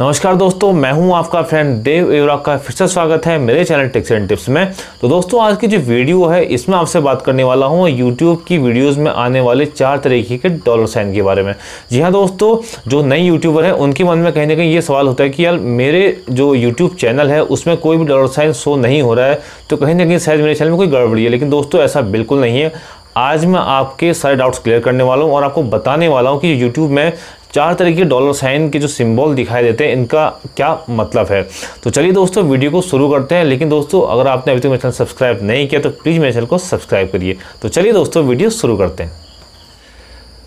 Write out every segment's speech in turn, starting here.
नमस्कार दोस्तों, मैं हूँ आपका फ्रेंड देव एवरा का फिर से स्वागत है मेरे चैनल टिक्स एंड टिप्स में। तो दोस्तों, आज की जो वीडियो है, इसमें आपसे बात करने वाला हूँ यूट्यूब की वीडियोस में आने वाले चार तरीके के डॉलर साइन के बारे में। जी हाँ दोस्तों, जो नए यूट्यूबर हैं, उनके मन में कहीं ना कहीं ये सवाल होता है कि यार, मेरे जो यूट्यूब चैनल है, उसमें कोई भी डॉलर साइन शो नहीं हो रहा है तो कहीं ना कहीं शायद मेरे चैनल में कोई गड़बड़ी है। लेकिन दोस्तों, ऐसा बिल्कुल नहीं है। आज मैं आपके सारे डाउट्स क्लियर करने वाला हूँ और आपको बताने वाला हूँ कि यूट्यूब में चार तरह के डॉलर साइन के जो सिंबल दिखाई देते हैं, इनका क्या मतलब है? तो चलिए दोस्तों वीडियो को शुरू करते हैं। लेकिन दोस्तों, अगर आपने अभी तक मेरे चैनल सब्सक्राइब नहीं किया तो प्लीज़ मेरे चैनल को सब्सक्राइब करिए। तो चलिए दोस्तों वीडियो शुरू करते हैं।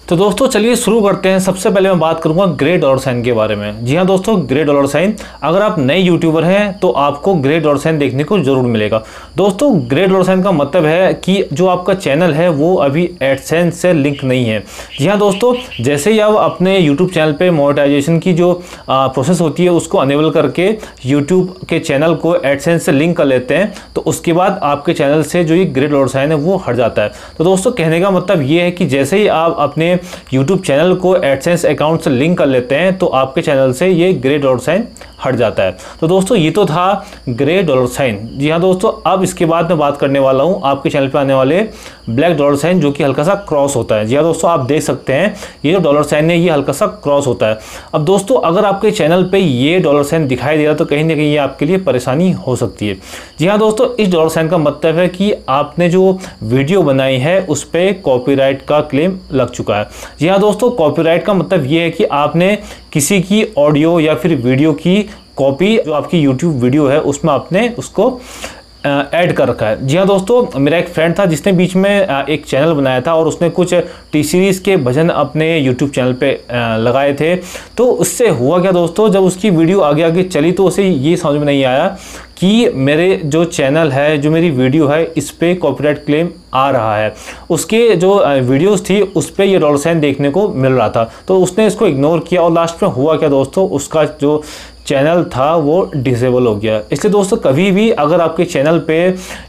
तो दोस्तों, चलिए शुरू करते हैं। सबसे पहले मैं बात करूँगा ग्रे डॉलर साइन के बारे में। जी हाँ दोस्तों ग्रे डॉलर साइन अगर आप नए यूट्यूबर हैं तो आपको ग्रे डॉलर साइन देखने को ज़रूर मिलेगा। दोस्तों ग्रे डॉलर साइन का मतलब है कि जो आपका चैनल है, वो अभी एडसेंस से लिंक नहीं है। जी हाँ दोस्तों, जैसे ही आप अपने यूट्यूब चैनल पर मोनेटाइजेशन की जो प्रोसेस होती है, उसको अनेबल करके यूट्यूब के चैनल को एडसेंस से लिंक कर लेते हैं तो उसके बाद आपके चैनल से जो ये ग्रे डॉलर साइन है, वो हट जाता है। तो दोस्तों, कहने का मतलब ये है कि जैसे ही आप अपने यूट्यूब चैनल को एडसेंस अकाउंट से लिंक कर लेते हैं तो आपके चैनल से ये ग्रे डॉट साइन हट जाता है। तो दोस्तों, ये तो था ग्रे डॉलर साइन। जी हाँ दोस्तों, अब इसके बाद मैं बात करने वाला हूँ आपके चैनल पर आने वाले ब्लैक डॉलर साइन, जो कि हल्का सा क्रॉस होता है। जी हाँ दोस्तों, आप देख सकते हैं, ये जो डॉलर साइन है, ये हल्का सा क्रॉस होता है। अब दोस्तों, अगर आपके चैनल पर ये डॉलर साइन दिखाई दे रहा तो कहीं ना कहीं ये आपके लिए परेशानी हो सकती है। जी हाँ दोस्तों, इस डॉलर साइन का मतलब है कि आपने जो वीडियो बनाई है, उस पर कॉपीराइट का क्लेम लग चुका है। जी हाँ दोस्तों, कॉपीराइट का मतलब ये है कि आपने किसी की ऑडियो या फिर वीडियो की कॉपी जो आपकी यूट्यूब वीडियो है, उसमें आपने उसको ऐड कर रखा है। जी हाँ दोस्तों, मेरा एक फ्रेंड था जिसने बीच में एक चैनल बनाया था और उसने कुछ टी सीरीज़ के भजन अपने यूट्यूब चैनल पे लगाए थे। तो उससे हुआ क्या दोस्तों, जब उसकी वीडियो आगे आगे चली तो उसे ये समझ में नहीं आया कि मेरे जो चैनल है, जो मेरी वीडियो है, इस पर कॉपीराइट क्लेम आ रहा है। उसके जो वीडियोस थी, उस पर ये डॉलर साइन देखने को मिल रहा था। तो उसने इसको इग्नोर किया और लास्ट में हुआ क्या दोस्तों, उसका जो चैनल था, वो डिसेबल हो गया। इसलिए दोस्तों, कभी भी अगर आपके चैनल पे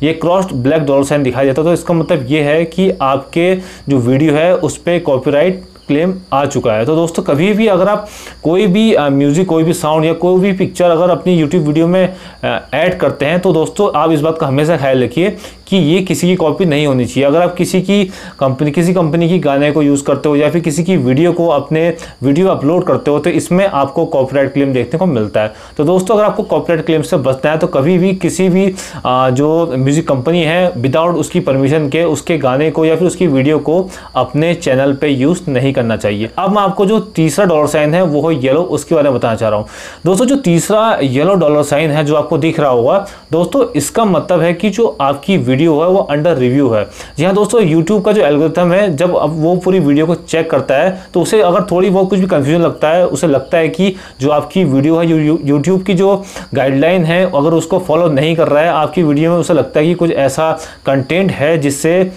ये क्रॉस्ड ब्लैक डॉलर साइन दिखाई देता तो इसका मतलब ये है कि आपके जो वीडियो है, उस पर कॉपीराइट क्लेम आ चुका है। तो दोस्तों, कभी भी अगर आप कोई भी म्यूज़िक कोई भी साउंड या कोई भी पिक्चर अगर अपनी यूट्यूब वीडियो में ऐड करते हैं तो दोस्तों, आप इस बात का हमेशा ख्याल रखिए कि ये किसी की कॉपी नहीं होनी चाहिए। अगर आप किसी की कंपनी किसी कंपनी की गाने को यूज़ करते हो या फिर किसी की वीडियो को अपने वीडियो अपलोड करते हो तो इसमें आपको कॉपीराइट क्लेम देखने को मिलता है। तो दोस्तों, अगर आपको कॉपीराइट क्लेम से बचना है तो कभी भी किसी भी जो म्यूज़िक कंपनी है विदाउट उसकी परमिशन के, उसके गाने को या फिर उसकी वीडियो को अपने चैनल पर यूज़ नहीं करना चाहिए। अब मैं आपको जो तीसरा डॉलर साइन है, वो है येलो उसके बारे में बताना चाह रहा हूँ। दोस्तों, जो तीसरा येलो डॉलर साइन है, जो आपको दिख रहा होगा, दोस्तों, इसका मतलब है कि जो आपकी वीडियो है, वो अंडर रिव्यू है। जी हाँ दोस्तों यूट्यूब का जो एल्गोरिथम है, जब अब वो पूरी वीडियो को चेक करता है तो उसे अगर थोड़ी बहुत कुछ भी कंफ्यूजन लगता है, उसे लगता है कि जो आपकी वीडियो है यूट्यूब की जो गाइडलाइन है, अगर उसको फॉलो नहीं कर रहा है, आपकी वीडियो में उसे लगता है कि कुछ ऐसा कंटेंट है, जिससे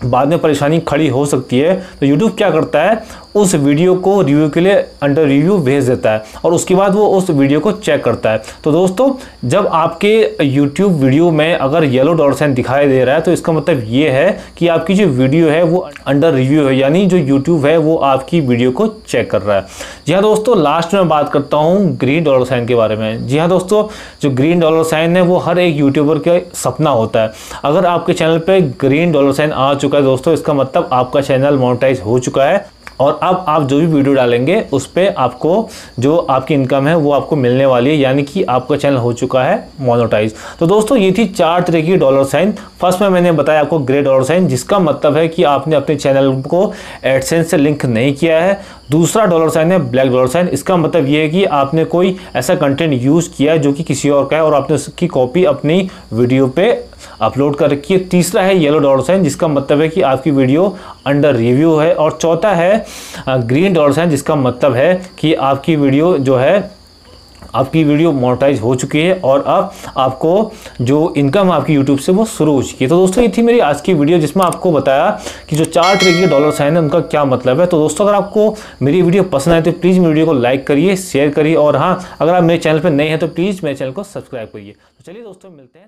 बाद में परेशानी खड़ी हो सकती है तो YouTube क्या करता है उस वीडियो को रिव्यू के लिए अंडर रिव्यू भेज देता है और उसके बाद वो उस वीडियो को चेक करता है। तो दोस्तों, जब आपके यूट्यूब वीडियो में अगर येलो डॉट साइन दिखाई दे रहा है तो इसका मतलब ये है कि आपकी जो वीडियो है वो अंडर रिव्यू है, यानी जो यूट्यूब है वो आपकी वीडियो को चेक कर रहा है। जी हाँ दोस्तों लास्ट में बात करता हूँ ग्रीन डॉलर साइन के बारे में। जी हाँ दोस्तों, जो ग्रीन डॉलर साइन है वो हर एक यूट्यूबर का सपना होता है। अगर आपके चैनल पर ग्रीन डॉलर साइन आ चुका है दोस्तों, इसका मतलब आपका चैनल मोनेटाइज हो चुका है। और अब आप जो भी वीडियो डालेंगे, उस पर आपको जो आपकी इनकम है, वो आपको मिलने वाली है, यानी कि आपका चैनल हो चुका है मोनोटाइज तो दोस्तों, ये थी चार तरह की डॉलर साइन फ़र्स्ट में मैंने बताया आपको ग्रे डॉलर साइन जिसका मतलब है कि आपने अपने चैनल को एडसेंस से लिंक नहीं किया है. दूसरा डॉलर साइन है ब्लैक डॉलर साइन इसका मतलब ये है कि आपने कोई ऐसा कंटेंट यूज़ किया है जो कि किसी और का है और आपने उसकी कॉपी अपनी वीडियो पे अपलोड कर रखी है। तीसरा है येलो डॉलर साइन जिसका मतलब है कि आपकी वीडियो अंडर रिव्यू है। और चौथा है ग्रीन डॉलर साइन जिसका मतलब है कि आपकी वीडियो जो है, आपकी वीडियो मोनेटाइज हो चुकी है और अब आपको जो इनकम आपकी यूट्यूब से वो शुरू हो चुकी है। तो दोस्तों, ये थी मेरी आज की वीडियो जिसमें आपको बताया कि जो चार तरीके के डॉलर साइन है, उनका क्या मतलब है। तो दोस्तों, अगर आपको मेरी वीडियो पसंद आए तो प्लीज़ मेरी वीडियो को लाइक करिए शेयर करिए और हाँ अगर आप मेरे चैनल पर नए हैं तो प्लीज़ मेरे चैनल को सब्सक्राइब करिए। तो चलिए दोस्तों, मिलते हैं